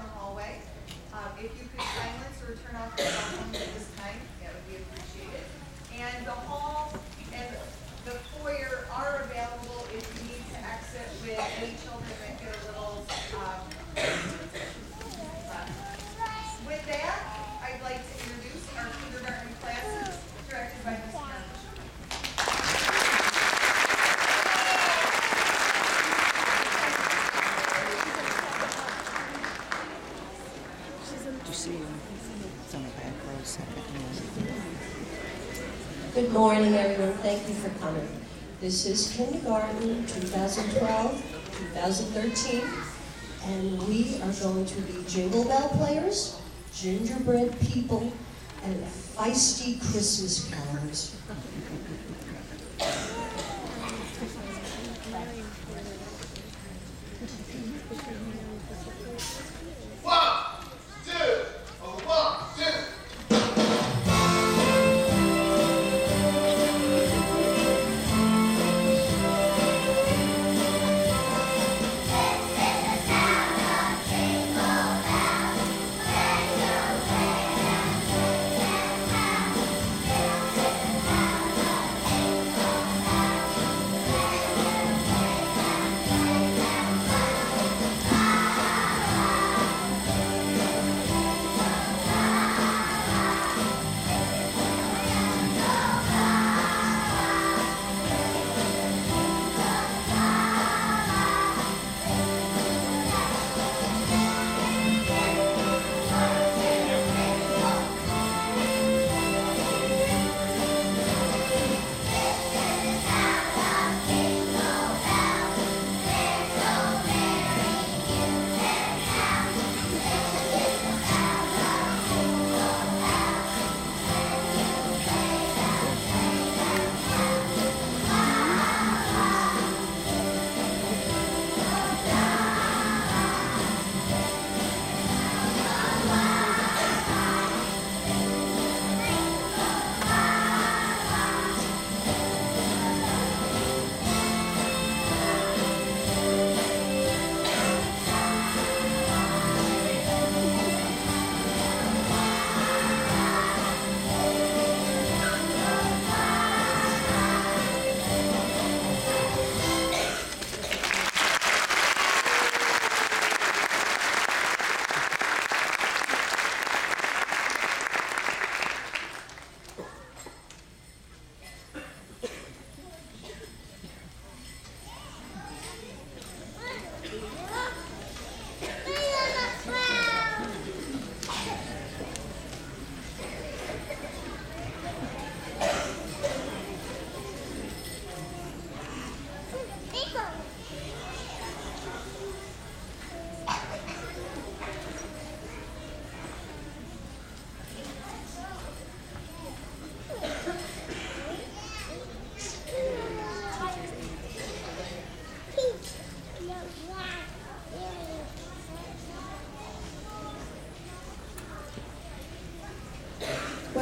the hallway. Um, if you could silence or turn off your cell phones at this time, that would be appreciated. And the whole. Good morning, everyone. Thank you for coming. This is kindergarten 2012, 2013, and we are going to be Jingle Bell players, gingerbread people, and feisty Christmas carols.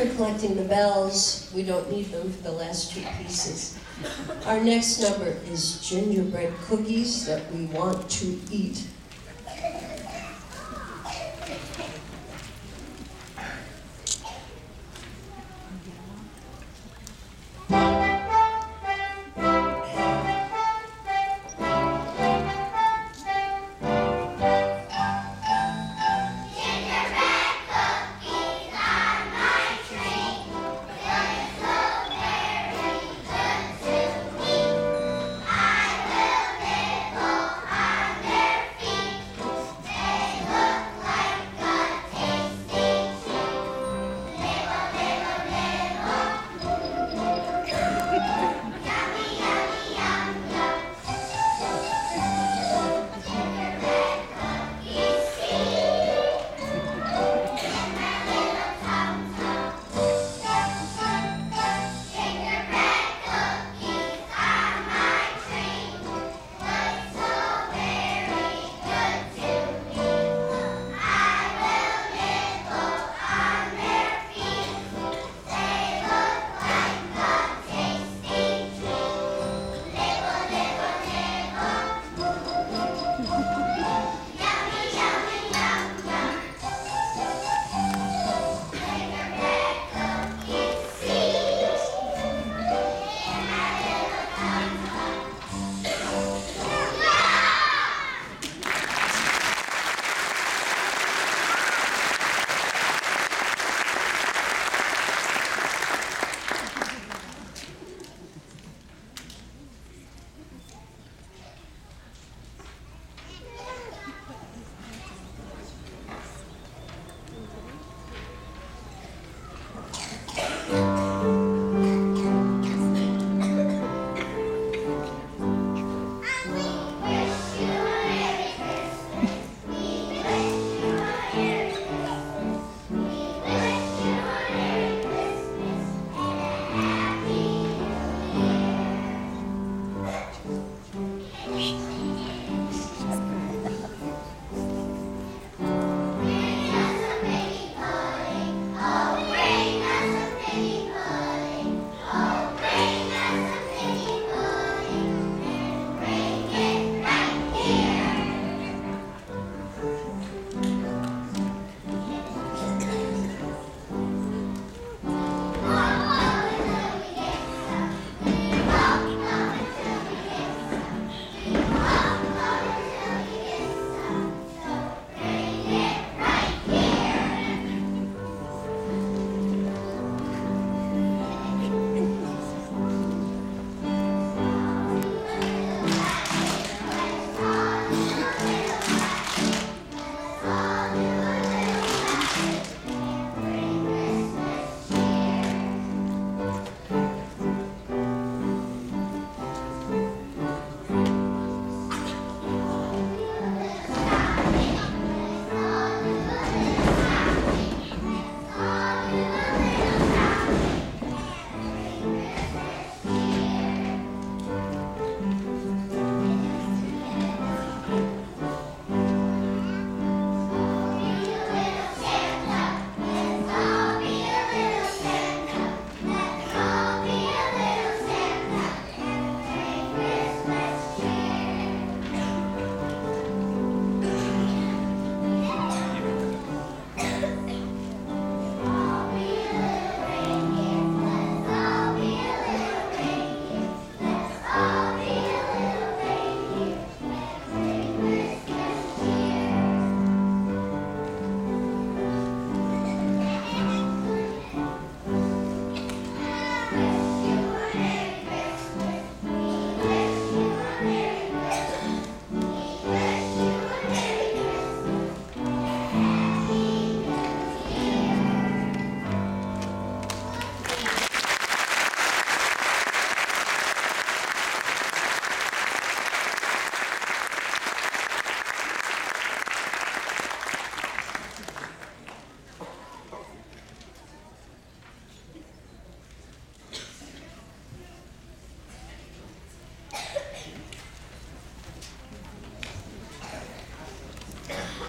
We're collecting the bells. We don't need them for the last two pieces. Our next number is gingerbread cookies that we want to eat.